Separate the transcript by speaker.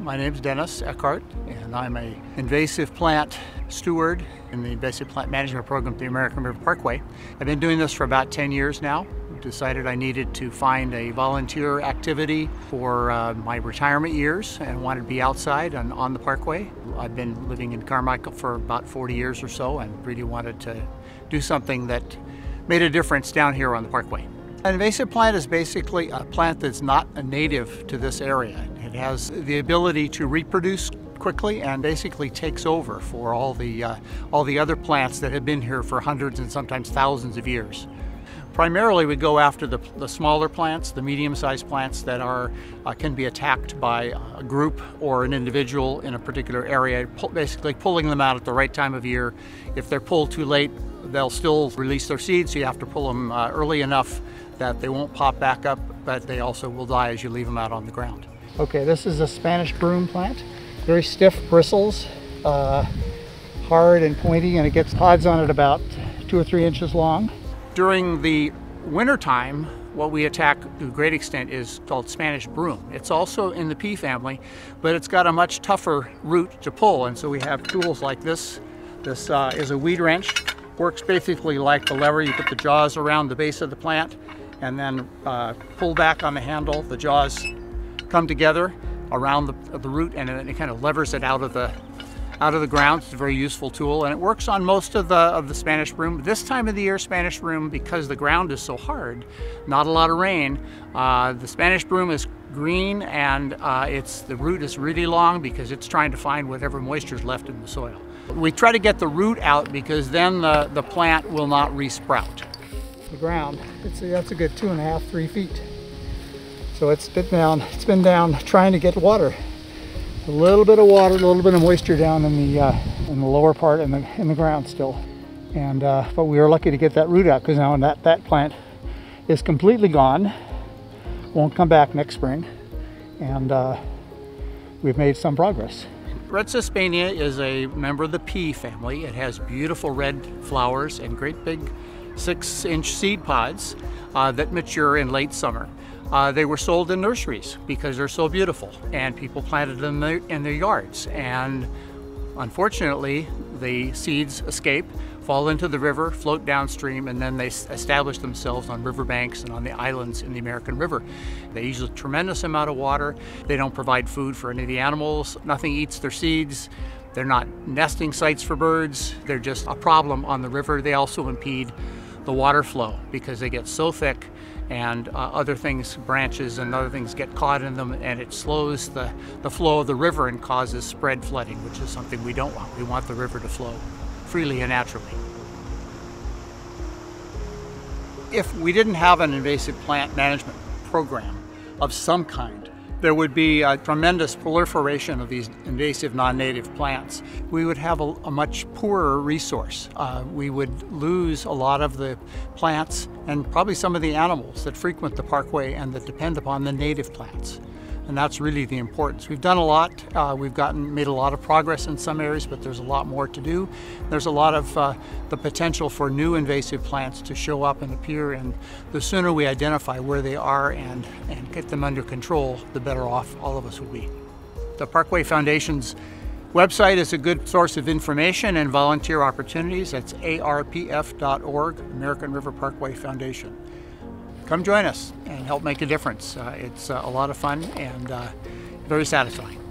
Speaker 1: My name is Dennis Eckhart, and I'm a invasive plant steward in the invasive plant management program at the American River Parkway. I've been doing this for about 10 years now. Decided I needed to find a volunteer activity for uh, my retirement years and wanted to be outside and on the parkway. I've been living in Carmichael for about 40 years or so and really wanted to do something that made a difference down here on the parkway. An invasive plant is basically a plant that's not a native to this area. It has the ability to reproduce quickly and basically takes over for all the, uh, all the other plants that have been here for hundreds and sometimes thousands of years. Primarily we go after the, the smaller plants, the medium-sized plants that are, uh, can be attacked by a group or an individual in a particular area, basically pulling them out at the right time of year. If they're pulled too late, they'll still release their seeds, so you have to pull them uh, early enough that they won't pop back up, but they also will die as you leave them out on the ground. Okay, this is a Spanish broom plant. Very stiff bristles, uh, hard and pointy, and it gets pods on it about two or three inches long. During the wintertime, what we attack to a great extent is called Spanish broom. It's also in the pea family, but it's got a much tougher root to pull, and so we have tools like this. This uh, is a weed wrench. Works basically like the lever. You put the jaws around the base of the plant, and then uh, pull back on the handle. The jaws come together around the, the root and it kind of levers it out of the out of the ground. It's a very useful tool and it works on most of the of the Spanish broom. This time of the year, Spanish broom, because the ground is so hard, not a lot of rain, uh, the Spanish broom is green and uh, it's the root is really long because it's trying to find whatever moisture is left in the soil. We try to get the root out because then the, the plant will not resprout the ground. It's a, that's a good two and a half, three feet. So it's been down, it's been down trying to get water. A little bit of water, a little bit of moisture down in the uh, in the lower part in the in the ground still. And uh, but we were lucky to get that root out because now that that plant is completely gone. Won't come back next spring, and uh, we've made some progress. Red is a member of the pea family. It has beautiful red flowers and great big six inch seed pods uh, that mature in late summer. Uh, they were sold in nurseries because they're so beautiful and people planted them in their, in their yards and unfortunately the seeds escape fall into the river, float downstream, and then they establish themselves on riverbanks and on the islands in the American River. They use a tremendous amount of water. They don't provide food for any of the animals. Nothing eats their seeds. They're not nesting sites for birds. They're just a problem on the river. They also impede the water flow because they get so thick and uh, other things, branches and other things get caught in them and it slows the, the flow of the river and causes spread flooding, which is something we don't want. We want the river to flow freely and naturally. If we didn't have an invasive plant management program of some kind, there would be a tremendous proliferation of these invasive non-native plants. We would have a, a much poorer resource. Uh, we would lose a lot of the plants and probably some of the animals that frequent the parkway and that depend upon the native plants and that's really the importance. We've done a lot. Uh, we've gotten made a lot of progress in some areas, but there's a lot more to do. There's a lot of uh, the potential for new invasive plants to show up and appear, and the sooner we identify where they are and, and get them under control, the better off all of us will be. The Parkway Foundation's website is a good source of information and volunteer opportunities. That's arpf.org, American River Parkway Foundation come join us and help make a difference. Uh, it's uh, a lot of fun and uh, very satisfying.